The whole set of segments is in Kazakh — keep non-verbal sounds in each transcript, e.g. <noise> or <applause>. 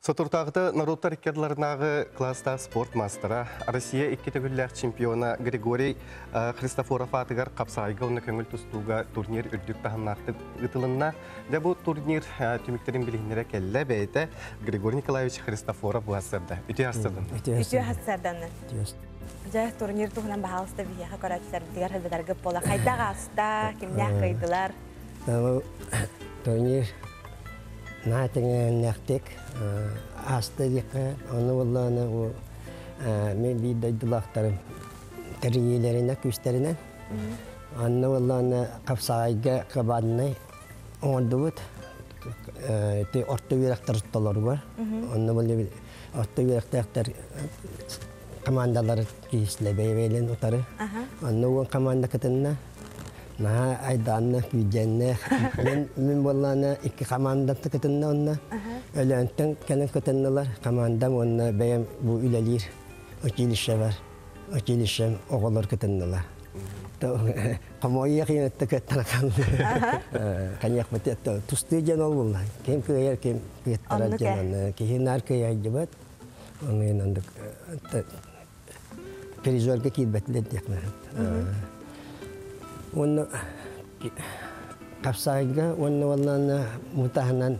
Сотуртағыты народтар иккерларынағы класста спорт мастера, Россия икки төгілләр чемпиона Григорий э, Христофоров атыгар қапсайға оны көңіл тұстуға турнир үрдік таханнақты ұтылынна. Дә бұл турнир э, түміктерін білігінері кәлі бәйті Григорий Николаевич Христофоров бұғасырды. Үте астырдын. Үтүө хассардан. Жа турнир туһунан баһалыста бияха карачтар дигәр хәлбәләр гып була. Хайдага аста кимнәк кыйдылар. Тау <coughs> турнир наатыңа нәхтек асты дикка оны болланы у мен бидde дулактарым тәрбиелерine күстерine анны болланы капсайга кабанны ондубут те орто бирактар толор бар онны боле орто бирактар командалар кисле бейвелен утары анны ол команда кытынна на айданны күйденне мен мен болланы икки команда онна. Өлөнтөн кенен кытынналар командам онна. Бу үлелир училище бар. Училище оголор. Каньяк бите тусты жан ол булла. Кем кыяр кем пережорга кибетле Оны капсайга оны валлана мутаханан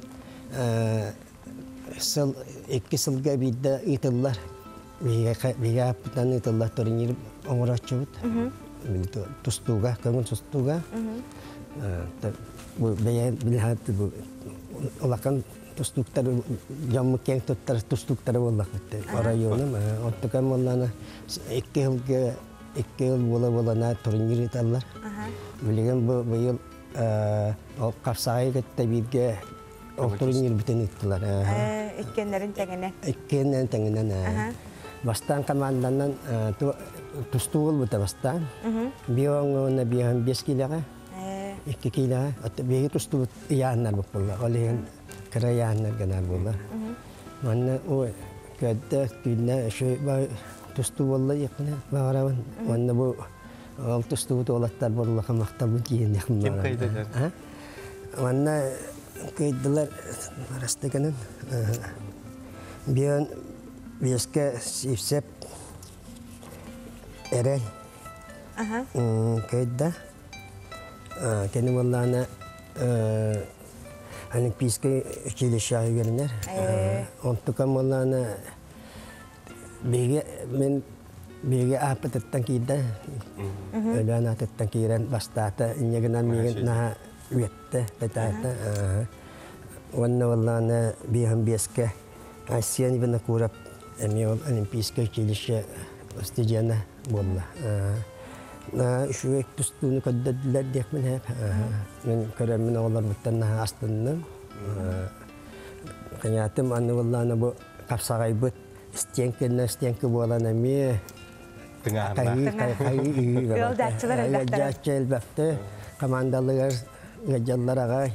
сыл эки сылга бидде итыллар. Бига путан итыллар торинир оңорачыбыт. тустуга, көңүл тустуга. Билһат бу олакан тустуктар жаммы кең тоттар тустуктар боллак битте. Районым оттукан болланы эки жылга эки жыл бола болана турнир италлар. Билген бу быйыл ол капсагай кетте бирге ол турнир битен иттилар. Иккенлерин тәгәнә. Иккеннен тәңенен. Бастан команданан тустугул бута бастан. Бионгона бион 5 килога. 2 килога. Ат биги тусту яаннар буппула. Олен кара яаннар ганар була. Манна о кәддә күнә шөй тусту болла якына барабын. Манна бу ол тусту толаттар болла хамакта бу киен якын. Кем кайдылар? Манна кайдылар растыгынын. Бион Веске сипсеп эрен кайда кені болланы олимпийский училище үйерінер онтукан болланы беге мен беге апытыттан кийді өлөн атыттан кийрен бастаты инегінен меген наha үетті бетаты онны болланы бихан беске Асиян ибн Курап эми ол олимпийское училище студияна болла. На үшүек тустууну көддөдүлөр деп мен хеп. Мен көрөм мен олар буттан астынны. Канятым аны болланы бу капсагай бут стенкенна стенке болана ми Тыңарна. Ол датчылар элбәттер. Датчыл бәфте командалыгар гаджаллар агай.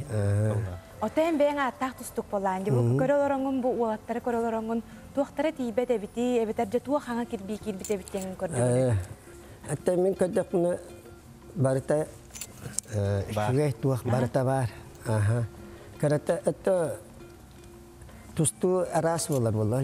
Отен бәң аттак тустук болан. Бу көрөлөрөңүн бу уаттары көрөлөрөңүн туактары тийбе де бити, эбетер же туак хаңа кирби кирбите биттен көрдү. Атта мен көдөкүнө барыта шугай туак барыта бар. Аха. Карата это тусту арас болар болар.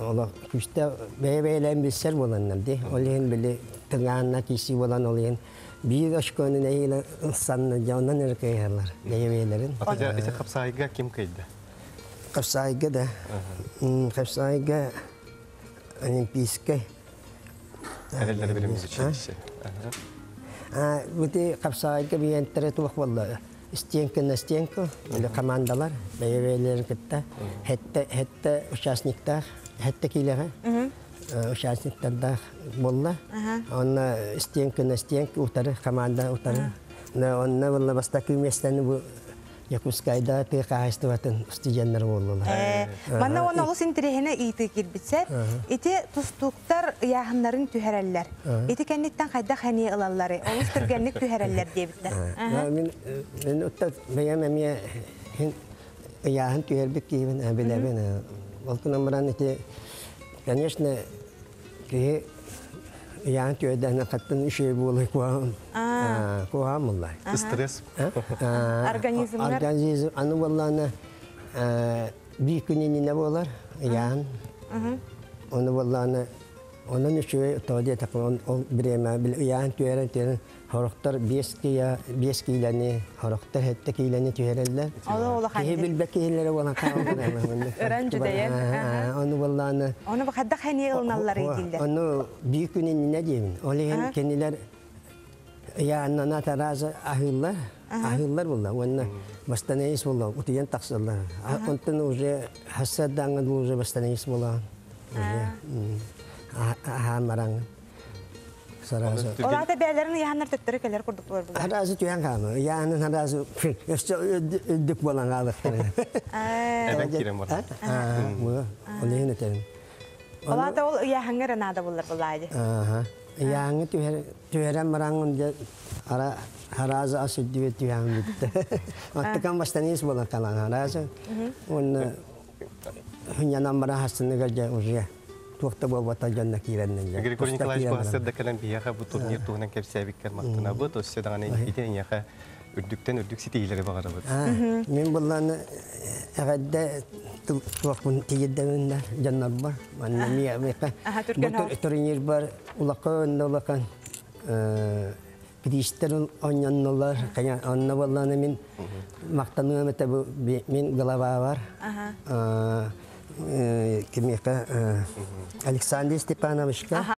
ола күстә бәйлән бисер боланнар ди олен били тыңанна киси болан олен бир ашкөнү нәйле санны жоннан эркейлер бәйләләрен Ата ите капсайга кем кайда? капсайга да капсайга Әрелдер біріміз училище. Бути капсайга биентере тух болла. Стенка на стенку, или командалар, бәйвелер китта. Хетте хетте участниктар, хетте килеге. Участниктарда болла. Онна стенка на стенку утары команда утары. На онна болла баста күместен бу Якускайда ты каһастыбатын студенттер болдулар. Манна оны олыс интерехіне иті кирбитсер, ити тустуктар яхыннарын түһәрәлләр. Ити кәнниттен қайда хәне ылаллары, олыс түргәнник түһәрәлләр дебиттер. Я мен мен утта бәя мәмия хин яһын түйербек кибен әбеләбен. Ол күнәм баран ите конечно ки яһын түйердән каттын ише булы куам. <laughs> А, куам буллар. Стресс. Организмлар? Организм, аны валланы bir күніне не болар, ян. Оны onun üçü bil tüyeren tüyeren, horoktar horoktar hette tüyerenler. Olan. Öğrenci deyen. Onu Onu. Onu günün ne diyeyim? Olayın kendiler ya anana tarazı ahıllar. Ahıllar bunlar. Onu bastanayız bunlar. Utiyan taksırlar. Ondan уже hasaddan уже bastanayız bunlar. Aha marang. Sarazı. Ola da bəylərin yahanlar töttürü kələr kurduk var bunlar. Harazı tüyen kalmı. Yani harazı ödük bulan kalıktır. Eden kirem var. Bu. Olayın etelim. Ola da ol yahanlar nada marangun je ara haraza asid dia tu yang bitte. <laughs> Waktu kan bastanis bola kalang haraza. Un hunya namara hasan gaja urya. Waktu bawa tajan nakiran nja. Григорий Николаевич калан бияха бу турнир мактана бу то яха үрдүктен үрдүк бу. Man miya meka. Aha, Türkan hal. Turinir bar ulakon ulakan. Kristern onyanlar kaya onna bulan min maktanı mete bu min galava var. Aha. Kimika Alexander Stepanovich ka.